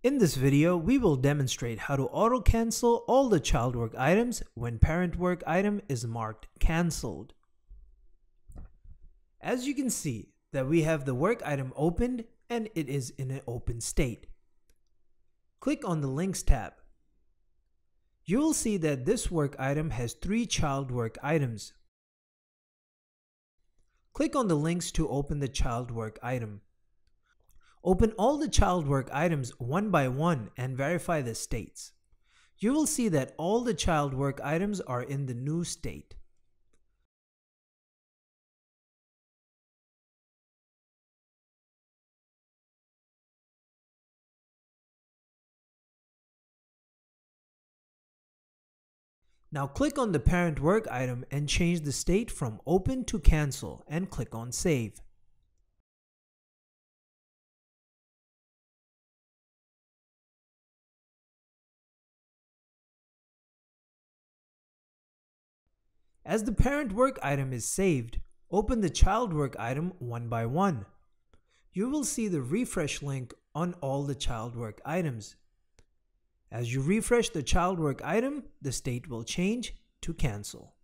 In this video, we will demonstrate how to auto-cancel all the child work items when parent work item is marked cancelled. As you can see that we have the work item opened and it is in an open state. Click on the Links tab. You will see that this work item has three child work items. Click on the links to open the child work item. Open all the child work items one by one and verify the states. You will see that all the child work items are in the new state. Now click on the parent work item and change the state from open to cancel and click on save. As the parent work item is saved, open the child work item one by one. You will see the refresh link on all the child work items. As you refresh the child work item, the state will change to cancel.